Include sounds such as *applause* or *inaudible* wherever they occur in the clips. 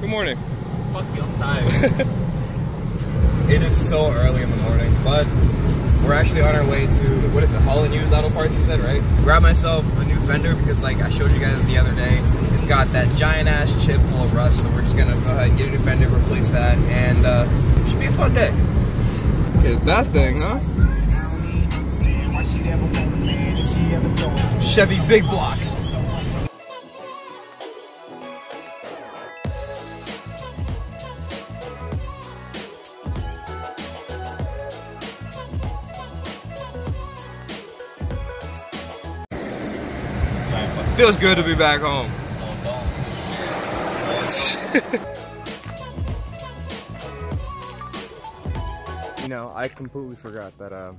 Good morning. Fuck you, I'm tired. *laughs* It is so early in the morning, but we're actually on our way to what is it, Holland Used Auto Parts? You said right? Grab myself a new fender because, like I showed you guys the other day, it's got that giant ass chip full of rust. So we're just gonna go ahead and get a new fender, replace that, and uh, it should be a fun day. Look at that thing, huh? Chevy Big Block. Feels good to be back home. *laughs* you know, I completely forgot that um,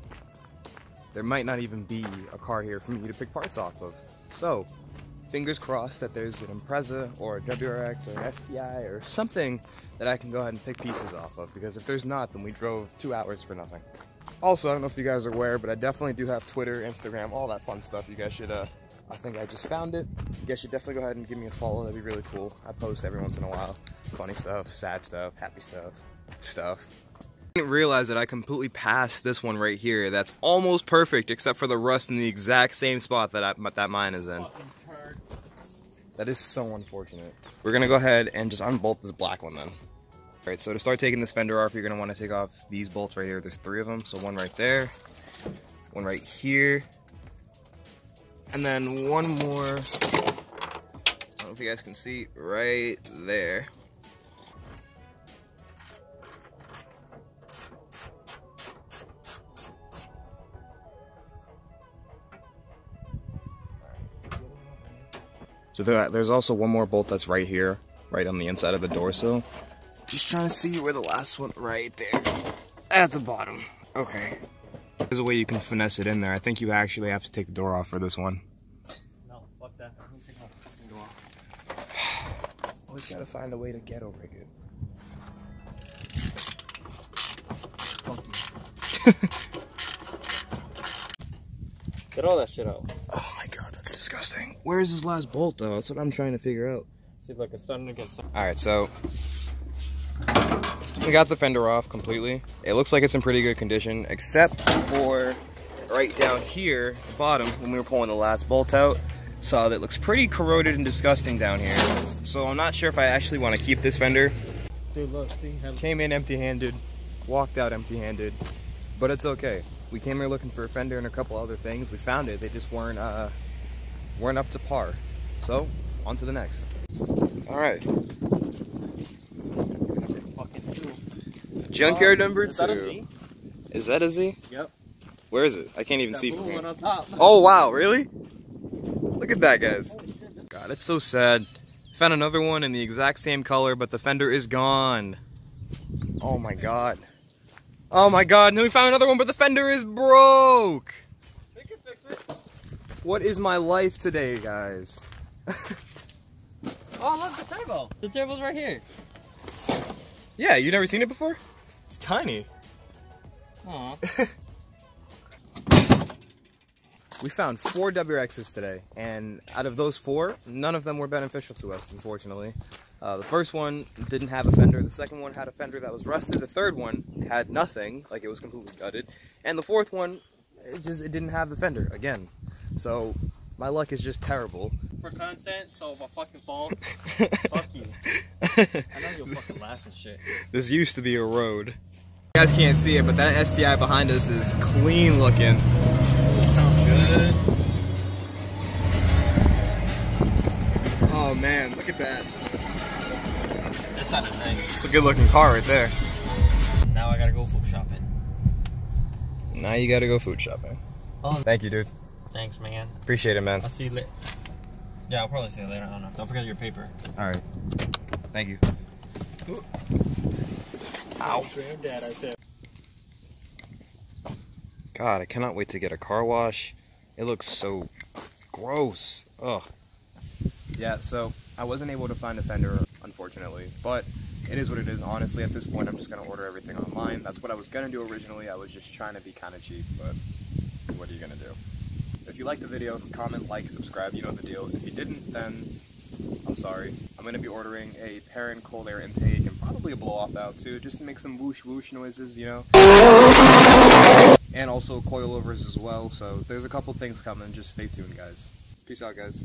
there might not even be a car here for me to pick parts off of. So, fingers crossed that there's an Impreza or a WRX or an STI or something that I can go ahead and pick pieces off of because if there's not, then we drove two hours for nothing. Also, I don't know if you guys are aware, but I definitely do have Twitter, Instagram, all that fun stuff. You guys should, uh, I think I just found it. You guys should definitely go ahead and give me a follow. That'd be really cool. I post every once in a while. Funny stuff, sad stuff, happy stuff, stuff. I didn't realize that I completely passed this one right here. That's almost perfect, except for the rust in the exact same spot that I, that mine is in. That is so unfortunate. We're gonna go ahead and just unbolt this black one then. All right, so to start taking this fender off, you're gonna wanna take off these bolts right here. There's three of them, so one right there, one right here, and then one more, I don't know if you guys can see, right there. So there, there's also one more bolt that's right here, right on the inside of the door sill. Just trying to see where the last one, right there, at the bottom. Okay. There's a way you can finesse it in there. I think you actually have to take the door off for this one. No, fuck that. I'm gonna take my fucking door off. *sighs* Always gotta find a way to ghetto rig it. Get all that shit out. Oh my god, that's disgusting. Where is this last bolt though? That's what I'm trying to figure out. See, look, it's starting to get some. Alright, so we got the fender off completely. It looks like it's in pretty good condition, except for right down here, the bottom, when we were pulling the last bolt out. Saw that it looks pretty corroded and disgusting down here. So I'm not sure if I actually want to keep this fender. Dude, look, see? Came in empty-handed, walked out empty-handed, but it's okay. We came here looking for a fender and a couple other things. We found it. They just weren't uh, weren't up to par. So on to the next. All right. Fucking two. Junkyard Oh, number is that a two. Z? Is that a Z? Yep. Where is it? I can't even That see from here. *laughs* Oh wow, really? Look at that, guys. Holy shit, this- God, it's so sad. Found another one in the exact same color, but the fender is gone. Oh my god. Oh my god, then we found another one, but the fender is broke. They can fix it. What is my life today, guys? Oh, look, the turbo. The turbo's right here. Yeah, you never seen it before? It's tiny. *laughs* We found four WRXs today, and out of those four, none of them were beneficial to us, unfortunately. Uh, the first one didn't have a fender, the second one had a fender that was rusted, the third one had nothing, like it was completely gutted, and the fourth one, it just it didn't have the fender, again. So, my luck is just terrible. For content, so if I fucking fall, *laughs* fuck you. I know you'll fucking laugh and shit. this used to be a road. You guys can't see it, but that STI behind us is clean looking. Sounds good. Oh man, look at that. This side is nice. It's a good looking car right there. Now I gotta go food shopping. Now you gotta go food shopping. Oh. Thank you, dude. Thanks, man. Appreciate it, man. I'll see you later. Yeah, I'll probably see you later. I don't know. Don't forget your paper. All right. Thank you. Ow. Dad, I said. God, I cannot wait to get a car wash. It looks so gross. Ugh. Yeah, so I wasn't able to find a fender, unfortunately, but it is what it is. Honestly, at this point, I'm just gonna order everything online. That's what I was gonna do originally. I was just trying to be kind of cheap, but what are you gonna do? Liked the video, comment, like, subscribe. You know the deal. If you didn't, then I'm sorry. I'm gonna be ordering a Perrin cold air intake and probably a blow off valve too, just to make some whoosh whoosh noises, you know. And also coilovers as well. So there's a couple things coming. Just stay tuned, guys. Peace out, guys.